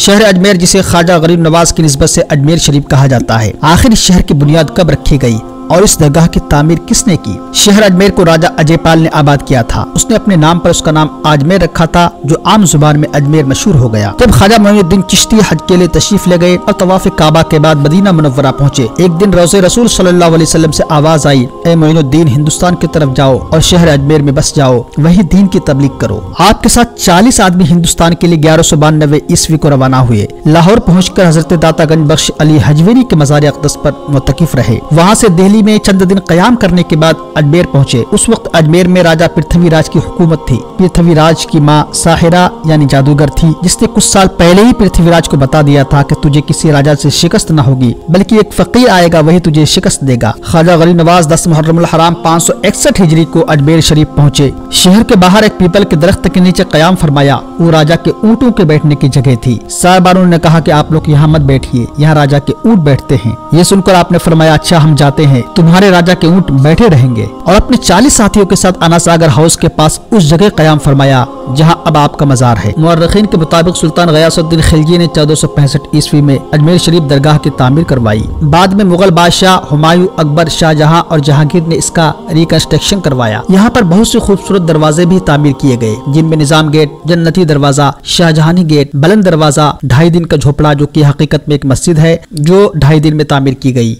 शहर अजमेर, जिसे ख्वाजा गरीब नवाज़ की नस्बत से अजमेर शरीफ कहा जाता है। आखिर शहर की बुनियाद कब रखी गई? और इस दरगाह की तामीर किसने की? शहर अजमेर को राजा अजयपाल ने आबाद किया था। उसने अपने नाम पर उसका नाम अजमेर रखा था, जो आम ज़ुबान में अजमेर मशहूर हो गया। जब ख्वाजा मोइनुद्दीन चिश्ती हज के लिए तशरीफ़ ले गए और तवाफ काबा के बाद मदीना मुनव्वरा पहुँचे, एक दिन रोज़े रसूल सल्लल्लाहु अलैहि वसल्लम से आवाज़ आई, ए मोइनुद्दीन, हिंदुस्तान की तरफ़ जाओ और शहर अजमेर में बस जाओ, वही दीन की तबलीग करो। आपके साथ चालीस आदमी हिंदुस्तान के लिए ग्यारह सौ बानबे ईस्वी को रवाना हुए। लाहौर पहुँच कर हज़रत दातागंज बख्श अली हजवेरी के मजार अकदस पर मुतकिफ रहे। वहाँ से दिल्ली में चंद दिन कयाम करने के बाद अजमेर पहुँचे। उस वक्त अजमेर में राजा पृथ्वीराज की हुकूमत थी। पृथ्वीराज की माँ साहिरा, यानी जादूगर थी, जिसने कुछ साल पहले ही पृथ्वीराज को बता दिया था कि तुझे किसी राजा से शिकस्त न होगी, बल्कि एक फकीर आएगा, वही तुझे शिकस्त देगा। ख्वाजा गरीब नवाज़ दस मुहर्रम हराम पाँच सौ इकसठ हिजरी को अजमेर शरीफ पहुँचे। शहर के बाहर एक पीपल के दरख्त के नीचे कयाम फरमाया। वो राजा के ऊँटों के बैठने की जगह थी। साहबानों ने कहा की आप लोग यहाँ मत बैठिए, यहाँ राजा के ऊँट बैठते हैं। ये सुनकर आपने फरमाया अच्छा हम जाते हैं। तुम्हारे राजा के ऊँट बैठे रहेंगे और अपने चालीस साथियों के साथ अना सागर हाउस के पास उस जगह कयाम फरमाया, जहाँ अब आपका मजार है। मुर्रखीन के मुताबिक सुल्तान गयासुद्दीन खिलजी ने चौदह सौ पैंसठ ईस्वी में अजमेर शरीफ दरगाह की तामीर करवाई। बाद में मुगल बादशाह हुमायूं अकबर शाहजहां और जहांगीर ने इसका रिकंस्ट्रक्शन करवाया। यहाँ पर बहुत से खूबसूरत दरवाजे भी तामीर किए गए, जिनमें निज़ाम गेट, जन्नती दरवाज़ा, शाहजहानी गेट, बलंद दरवाज़ा, ढाई दिन का झोपड़ा, जो की हकीकत में एक मस्जिद है, जो ढाई दिन में तामीर की गई।